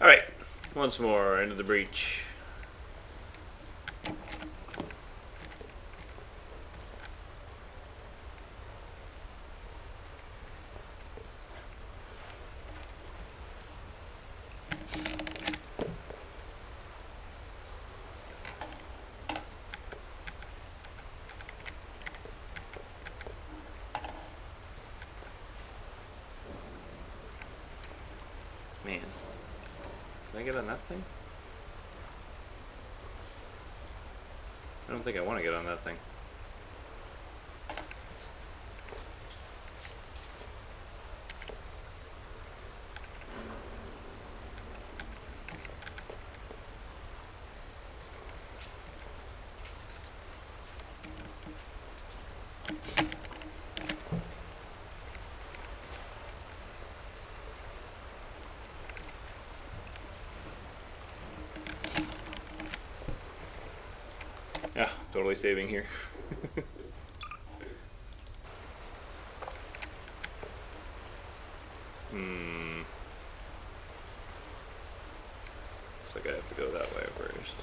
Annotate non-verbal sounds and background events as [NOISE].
Alright, once more into the breach. Man. Can I get on that thing? I don't think I want to get on that thing. Yeah, totally saving here. [LAUGHS] hmm. Looks like I have to go that way first.